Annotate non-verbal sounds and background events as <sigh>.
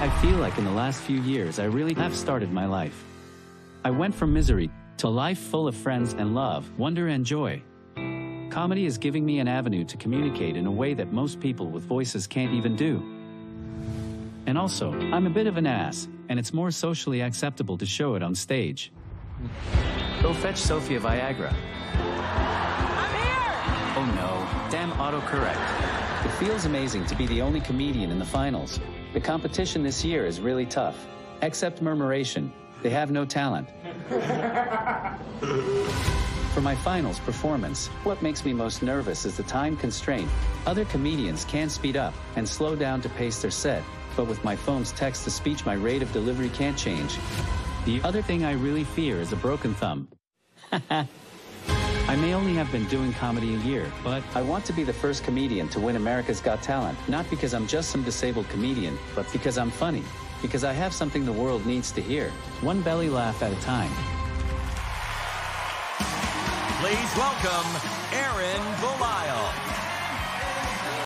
I feel like in the last few years I really have started my life. I went from misery to life full of friends and love, wonder and joy. Comedy is giving me an avenue to communicate in a way that most people with voices can't even do. And also, I'm a bit of an ass, and it's more socially acceptable to show it on stage. Go fetch Sofia Viagra. I'm here! Oh no, damn autocorrect. It feels amazing to be the only comedian in the finals. The competition this year is really tough. Except Murmuration. They have no talent. For my finals performance, what makes me most nervous is the time constraint. Other comedians can speed up and slow down to pace their set, but with my phone's text to speech, my rate of delivery can't change. The other thing I really fear is a broken thumb. <laughs> I may only have been doing comedy a year, but I want to be the first comedian to win America's Got Talent. Not because I'm just some disabled comedian, but because I'm funny. Because I have something the world needs to hear. One belly laugh at a time. Please welcome Ahren Belisle.